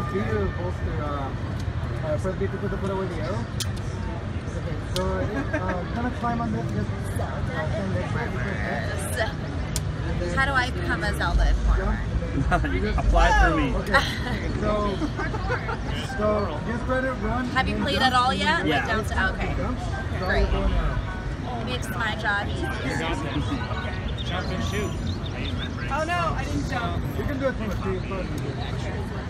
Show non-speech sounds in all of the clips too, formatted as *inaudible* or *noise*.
your feet are supposed uh, uh, press B to put, to put away the arrow. Okay, so uh, kind of climb on this, this uh, same leg side, this side. Yes. How do I become a Zelda informer? *laughs* Apply for me. Okay, so, so just let it run. Have you played at all yet? then Yeah. Like down to okay. jump. Great. we're going, uh, Makes my job easier. Jump and shoot. Oh no, I didn't jump. You can do it from a tree,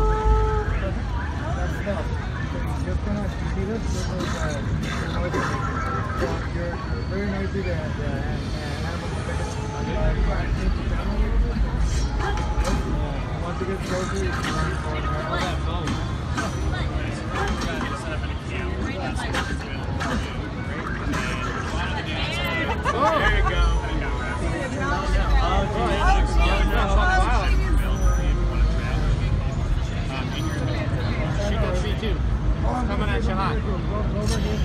Go,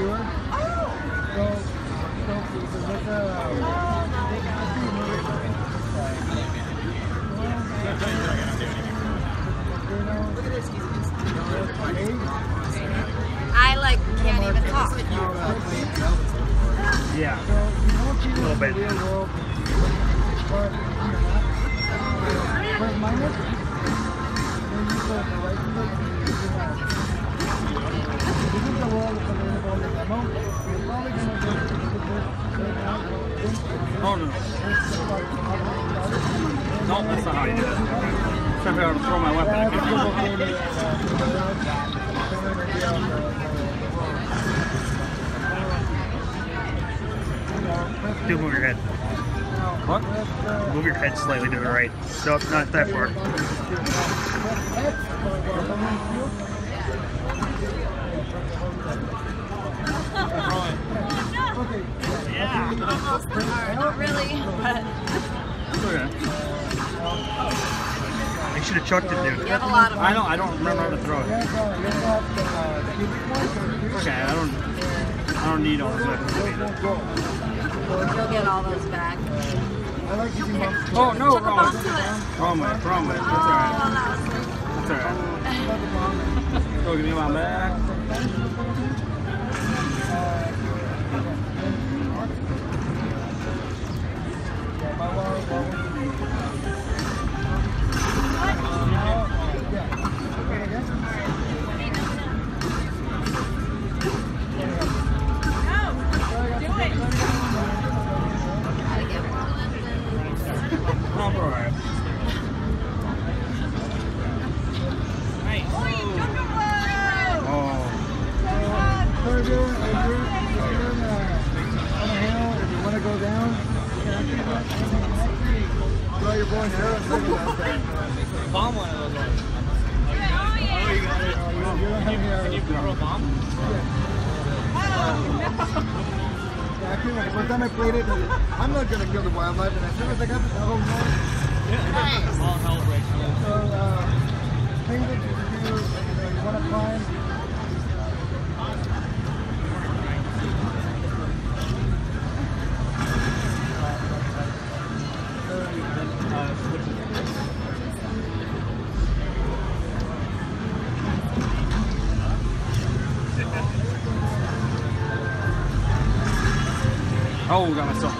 viewer. So, so, so there's a. let's see, move it to. Look at this. I like can't even talk. Yeah. So, you know what you do Little bit. but you're not. Press minus, then you go to right click, Oh no. automatic started. No, that's not how you do it. I'm trying to figure out how to throw my weapon. I can't it's throw it. complicated, so that's the idea of the- the- Do move your head. What? Move your head slightly to the right. Nope, not that far. Yeah. Almost. Not really, but Okay. I should have chucked it, you have a lot of I them. don't. I don't remember how to throw it. Okay, I don't. I don't need all this weapons. You'll get all those back. Oh no, Took a wrong way. to it. Wrong way. Wrong way. Oh, That's alright. that. *laughs* That's alright. Go give me my back. Throw your boy. Bomb one of those ones. Oh, you got it. Can you, can you a bomb? Yeah. I couldn't. One time I played it, I'm not going to kill the wildlife, and as soon as I got the whole no. Yeah. So, uh, uh things that you do, you want to climb, longa, mas só.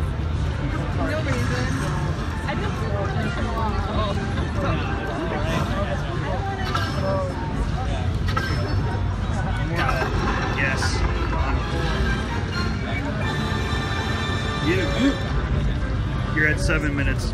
You. You're at seven minutes.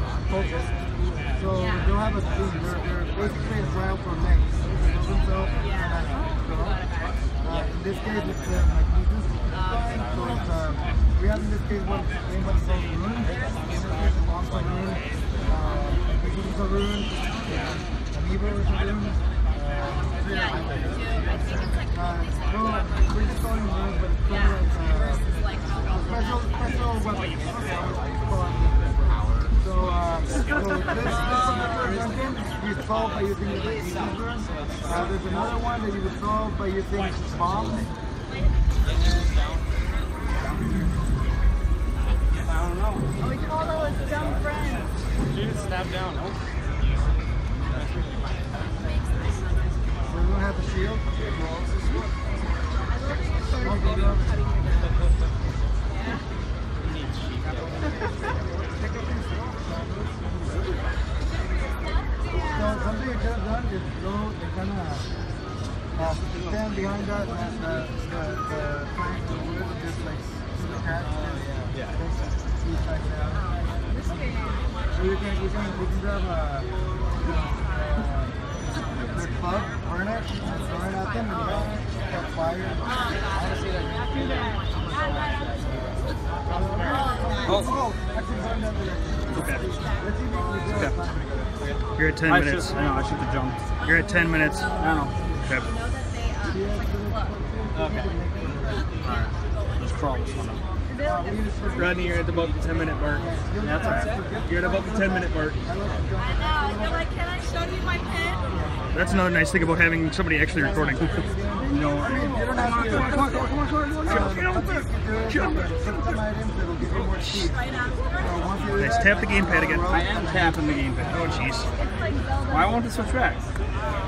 So they'll have a they're they're basically a ground for next. themselves uh, In this case, it's uh, like we. So it's, uh, we have in this case one anybody calls a room. There's a long time room. Uh, we do a is a yeah, I think it's like uh, we just special, special weapons. you solve by using the zebra. Uh, there's another one that you would solve by using bomb. I don't know. Oh, we call those dumb friends. She just snapped down. Nope. We don't have the shield. Oh. You're at 10 I minutes. Should, I know, I should have jumped. You're at 10 minutes. I know. Okay. Okay. Alright. Let's crawl this one up. Rodney, you're at about the 10 minute mark. That's alright. You're at about the 10 minute mark. I know. You're like, can I show you my pen? That's another nice thing about having somebody actually recording. *laughs* Nice. Tap the gamepad again. I am tapping the gamepad. Oh, jeez. It's like Zelda. Why won't it switch back?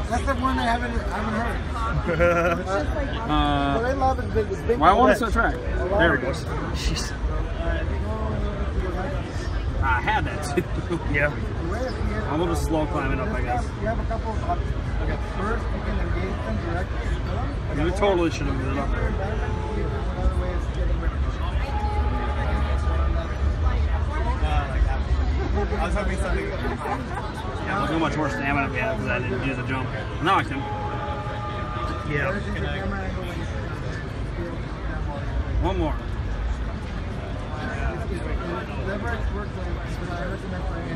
That's the one I haven't, I haven't heard. What *laughs* Uh, I love is big, is big. why won't it switch back? there it goes. Jeez. I had that too. Yeah. I'm gonna slow climbing up, I guess. You have a couple of options. Okay. First, you can engage them directly. You totally oh, should have moved it up there. Another way is getting rid of it. Uh, I was hoping something. Yeah, look how much more stamina we have because I didn't do the jump. Now I can. Yeah. There's your camera angle when you One more. Leverage works on I recommend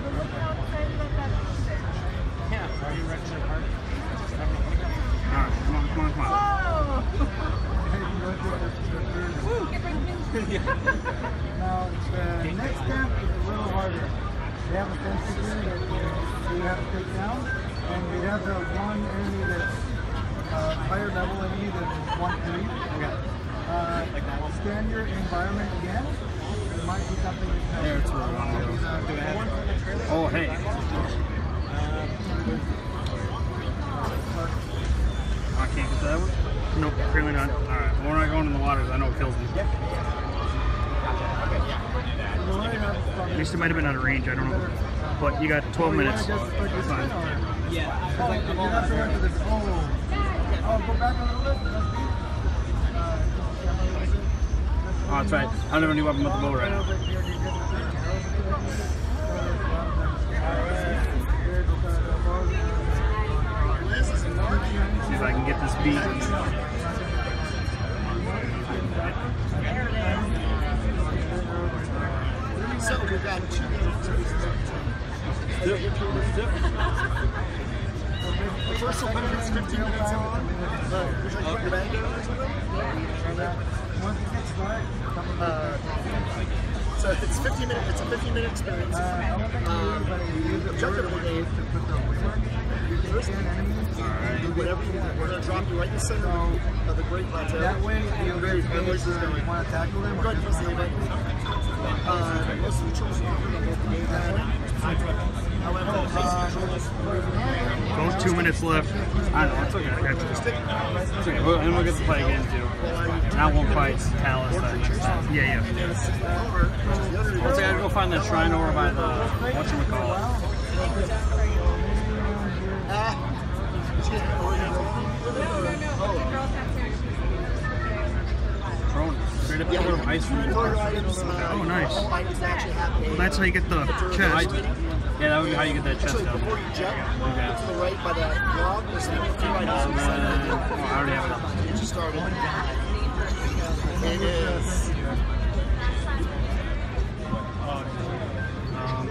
something you can There, it's where I want to uh, go. Oh, hey. Uh, I can't get that one? Nope, apparently not. Alright, we're not going in the water 'cause I know it kills me. At least it might have been out of range. I don't know. But you got 12 minutes. Fine. Yeah. Oh, you're not sure whether this. Go back a little bit. Oh, that's right. I don't have any weapon but the bow right now. See if I can get this beat. So we've got two games. The first one is 15 minutes in. Your bag? Uh, so it's 15 minutes. It's a 50 minute experience. Um, jump into the game. First, do whatever you want. We're to drop you right in the center of the Great Plateau. That way, you'll Very get good space voices going. want to tackle them. Go ahead, the A button. Uh, most of the controls are different on both the games. However, the basic controls Those two minutes left. I know, it's okay. It's okay. We'll, and we'll get to play again too. I won't fight Talus. Yeah, yeah. Once I gotta go find that shrine over by the whatchamacallit. Cryonis. Straight up ice cream. Oh, nice. Well, that's how you get the chest. Yeah, that would be how you get that chest Actually, down. before you jump, Okay. to the right by that log, there's a few items And inside then, that. oh, I already have it. Get you started. It is. Um,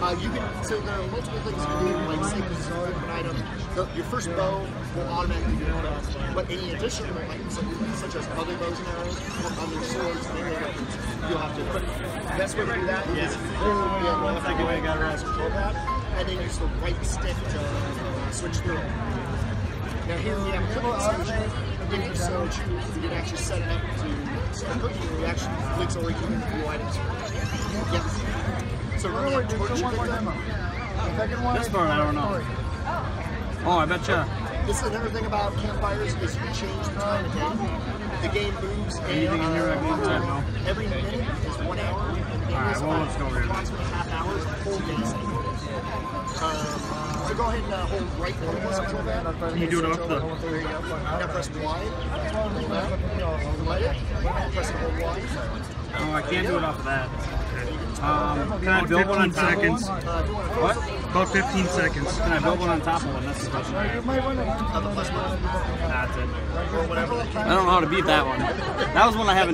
Uh, you can, so there are multiple things you can do, like say a item. The, your first bow will automatically do it, but any additional items, such as other bows and arrows or other swords and any weapons, you'll have to. But the best way to do that is hold the left and right mouse control pad, and then use the right stick to uh, switch through. it. Now here we have a cooking station. If you so choose, you can actually set it up to start cooking, and you actually clicks over here and few items. Yes. So remember that torch you One more demo. The second one This part I don't know. Oh, I betcha. This is another thing about campfires is you change the time of day. The game moves Anything in here I can now? every minute is one hour. And the game Alright, is well, about let's go here. approximately half hours, a full day. Um, so go ahead and uh, hold right on the control pad. Can you do it off the? Now press Y. Hold that. Let it. Press and hold Y. Oh, I can't do it off of that. Um, can I build one on 15 seconds. Uh, if you want to What? Close it, About 15 seconds. Can I build one on top of one? That's the question. I You have. might want to learn Other plus one. That's it. Or whatever. I don't know how to beat that one. That was one I haven't.